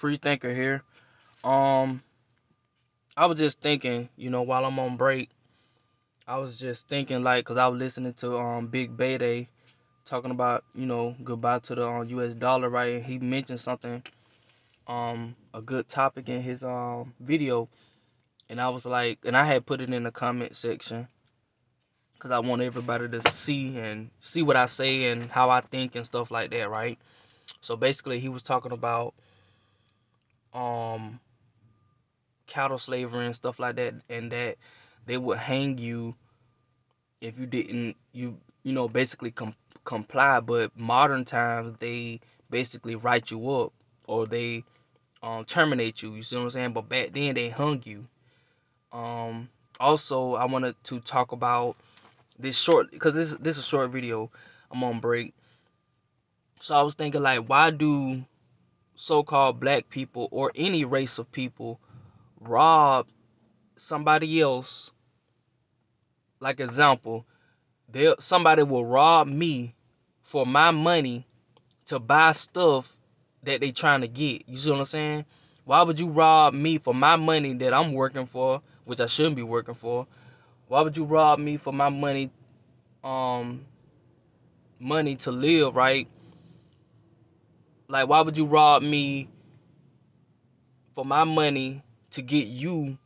free thinker here. Um, I was just thinking, you know, while I'm on break, I was just thinking, like, cause I was listening to um Big Bay talking about, you know, goodbye to the um, U.S. dollar, right? And he mentioned something, um, a good topic in his um video, and I was like, and I had put it in the comment section, cause I want everybody to see and see what I say and how I think and stuff like that, right? So basically, he was talking about um chattel slavery and stuff like that, and that they would hang you if you didn't you you know basically com- comply. But modern times they basically write you up or they um, terminate you. You see what I'm saying? But back then they hung you. Um, also, I wanted to talk about this short because this this is a short video. I'm on break, so I was thinking like, why do so-called black people or any race of people rob somebody else? Like example, they somebody will rob me for my money to buy stuff that they trying to get. You see what I'm saying? Why would you rob me for my money that I'm working for, which I shouldn't be working for? Why would you rob me for my money um money to live, right? Like why would you rob me for my money to get you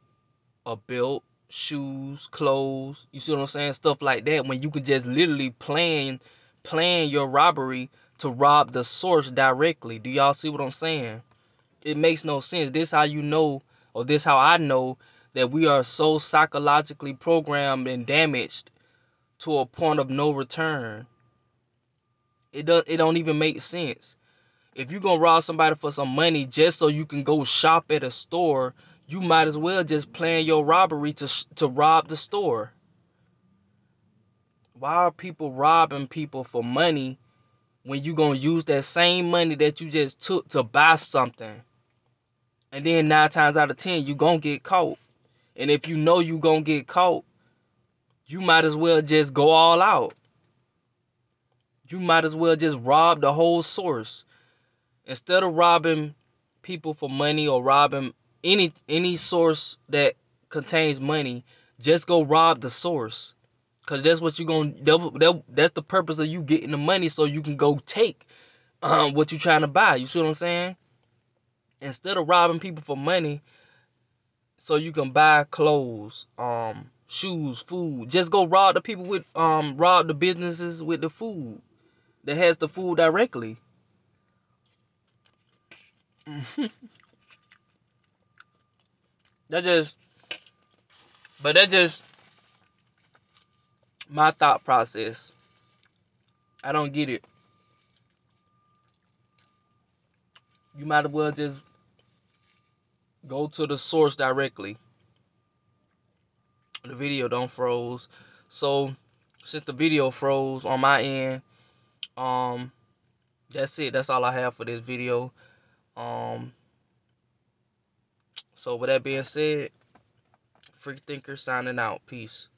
a belt, shoes, clothes, you see what I'm saying? Stuff like that when you could just literally plan plan your robbery to rob the source directly. Do y'all see what I'm saying? It makes no sense. This how you know or this how I know that we are so psychologically programmed and damaged to a point of no return. It don't it don't even make sense. If you're gonna rob somebody for some money just so you can go shop at a store, you might as well just plan your robbery to to rob the store. Why are people robbing people for money when you gonna use that same money that you just took to buy something? And then nine times out of ten, you gonna get caught. And if you know you gonna get caught, you might as well just go all out. You might as well just rob the whole source. Instead of robbing people for money or robbing any any source that contains money, just go rob the source. Cause that's what you're gonna that, that's the purpose of you getting the money so you can go take um, what you're trying to buy. You see what I'm saying? Instead of robbing people for money, so you can buy clothes, um, shoes, food. Just go rob the people with um rob the businesses with the food that has the food directly. that just but that just my thought process. I don't get it. You might as well just go to the source directly. The video don't froze. So since the video froze on my end, um that's it. That's all I have for this video. Um so with that being said, Free Thinker signing out. Peace.